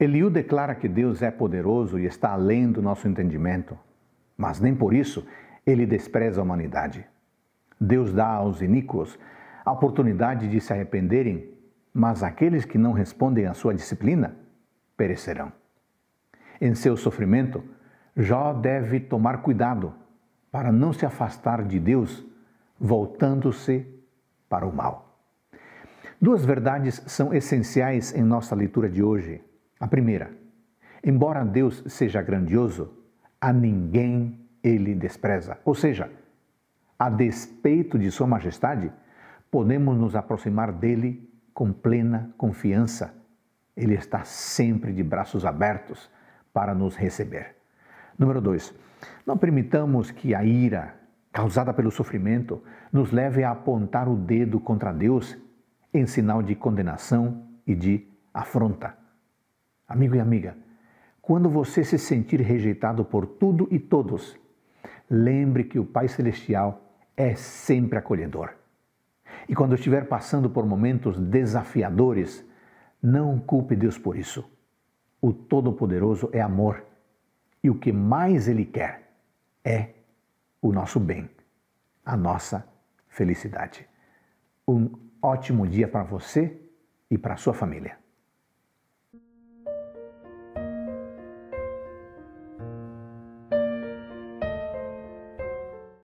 Eliú declara que Deus é poderoso e está além do nosso entendimento, mas nem por isso ele despreza a humanidade. Deus dá aos iníquos a oportunidade de se arrependerem, mas aqueles que não respondem à sua disciplina perecerão. Em seu sofrimento, Jó deve tomar cuidado para não se afastar de Deus, voltando-se para o mal. Duas verdades são essenciais em nossa leitura de hoje. A primeira, embora Deus seja grandioso, a ninguém ele despreza. Ou seja, a despeito de Sua Majestade, podemos nos aproximar dele com plena confiança. Ele está sempre de braços abertos para nos receber. Número dois, não permitamos que a ira causada pelo sofrimento nos leve a apontar o dedo contra Deus em sinal de condenação e de afronta. Amigo e amiga, quando você se sentir rejeitado por tudo e todos, lembre que o Pai Celestial é sempre acolhedor. E quando estiver passando por momentos desafiadores, não culpe Deus por isso. O Todo-Poderoso é amor e o que mais Ele quer é o nosso bem, a nossa felicidade. Um ótimo dia para você e para sua família.